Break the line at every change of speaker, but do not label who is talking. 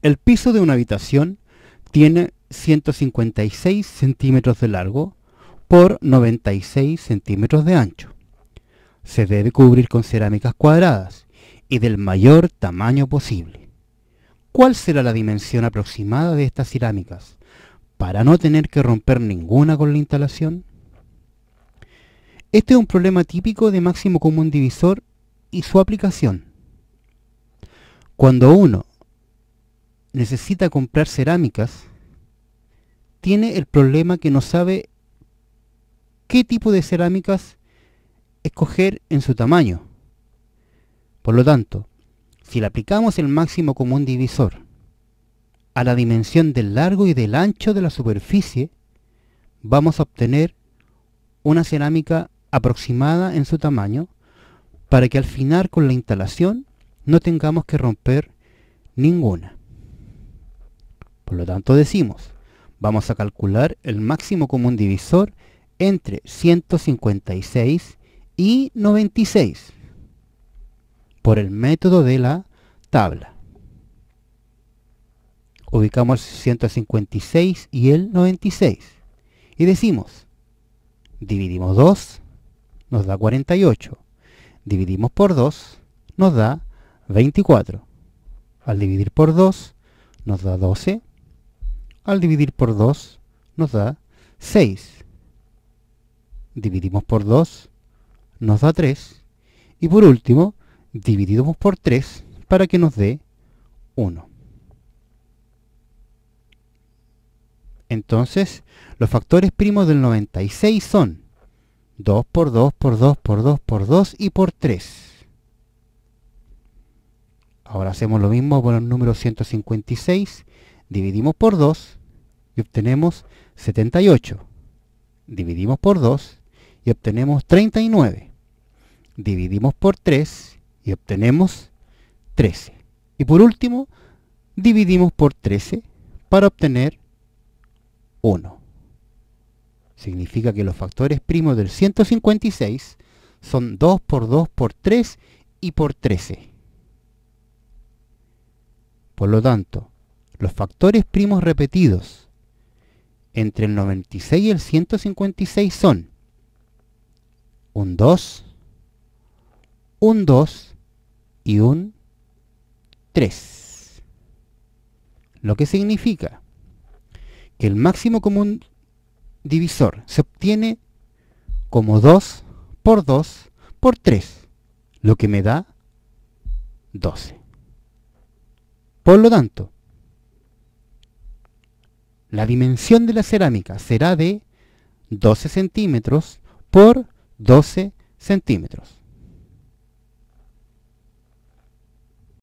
El piso de una habitación tiene 156 centímetros de largo por 96 centímetros de ancho. Se debe cubrir con cerámicas cuadradas y del mayor tamaño posible. ¿Cuál será la dimensión aproximada de estas cerámicas para no tener que romper ninguna con la instalación? Este es un problema típico de máximo común divisor y su aplicación. Cuando uno necesita comprar cerámicas, tiene el problema que no sabe qué tipo de cerámicas escoger en su tamaño. Por lo tanto, si le aplicamos el máximo común divisor a la dimensión del largo y del ancho de la superficie, vamos a obtener una cerámica aproximada en su tamaño para que al final con la instalación no tengamos que romper ninguna. Por lo tanto decimos, vamos a calcular el máximo común divisor entre 156 y 96 por el método de la tabla. Ubicamos 156 y el 96 y decimos, dividimos 2 nos da 48. Dividimos por 2, nos da 24. Al dividir por 2, nos da 12. Al dividir por 2, nos da 6. Dividimos por 2, nos da 3. Y por último, dividimos por 3 para que nos dé 1. Entonces, los factores primos del 96 son 2 por 2 por 2 por 2 por 2 y por 3. Ahora hacemos lo mismo con el número 156. Dividimos por 2 y obtenemos 78. Dividimos por 2 y obtenemos 39. Dividimos por 3 y obtenemos 13. Y por último, dividimos por 13 para obtener 1 significa que los factores primos del 156 son 2 por 2 por 3 y por 13. Por lo tanto, los factores primos repetidos entre el 96 y el 156 son un 2, un 2 y un 3. Lo que significa que el máximo común divisor se obtiene como 2 por 2 por 3, lo que me da 12. Por lo tanto, la dimensión de la cerámica será de 12 centímetros por 12 centímetros.